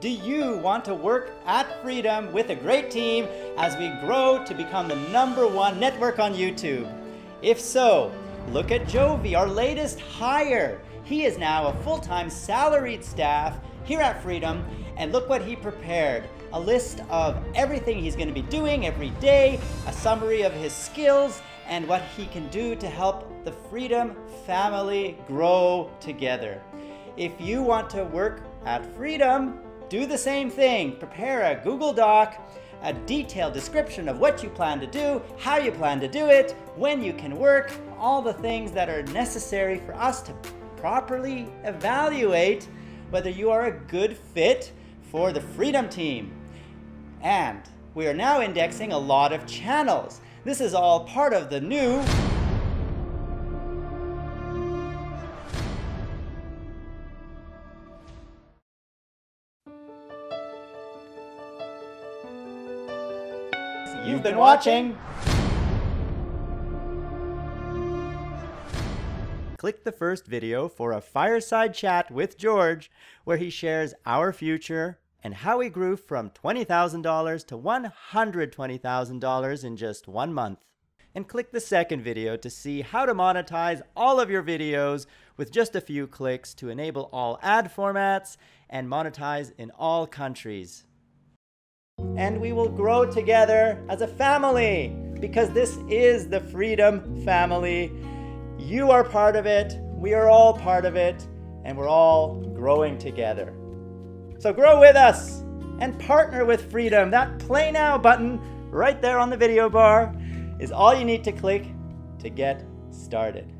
Do you want to work at Freedom with a great team as we grow to become the number one network on YouTube? If so, look at Jovi, our latest hire. He is now a full time salaried staff here at Freedom, and look what he prepared a list of everything he's going to be doing every day, a summary of his skills, and what he can do to help the Freedom family grow together. If you want to work at Freedom, do the same thing. Prepare a Google Doc, a detailed description of what you plan to do, how you plan to do it, when you can work, all the things that are necessary for us to properly evaluate whether you are a good fit for the Freedom Team. And we are now indexing a lot of channels. This is all part of the new You've been watching. Click the first video for a fireside chat with George, where he shares our future and how he grew from $20,000 to $120,000 in just one month. And click the second video to see how to monetize all of your videos with just a few clicks to enable all ad formats and monetize in all countries and we will grow together as a family because this is the Freedom Family. You are part of it, we are all part of it, and we're all growing together. So grow with us and partner with Freedom. That Play Now button right there on the video bar is all you need to click to get started